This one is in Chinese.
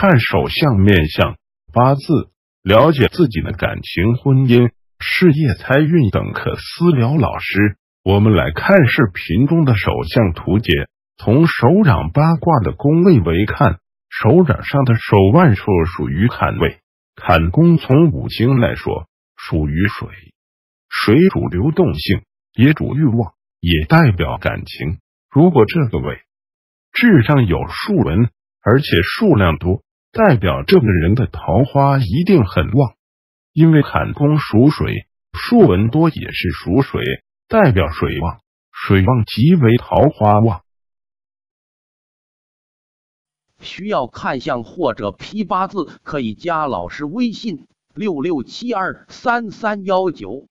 看手相面相、八字，了解自己的感情、婚姻、事业、财运等。可私聊老师，我们来看视频中的手相图解。从手掌八卦的宫位为看，手掌上的手腕处属于坎位。坎宫从五行来说属于水，水主流动性，也主欲望，也代表感情。如果这个位置上有竖纹，而且数量多，代表这个人的桃花一定很旺。因为坎宫属水，竖纹多也是属水，代表水旺，水旺即为桃花旺。需要看相或者批八字，可以加老师微信：六六七二三三幺九。